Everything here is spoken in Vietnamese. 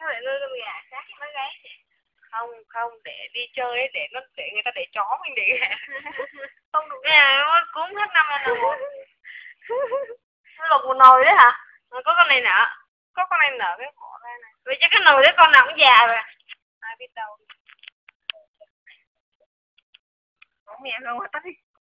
sao lại nuôi con gà khác nó gái không không để đi chơi ấy, để nó để người ta để chó mình để gà. Không được gà nó cúng hết năm rồi. Một nó lột một nồi đấy hả? Có con này nở có con này nở cái cổ ra này. Vì chắc cái nồi đấy con nào cũng già rồi. Ai biết đâu. Không mẹ không tắt đi.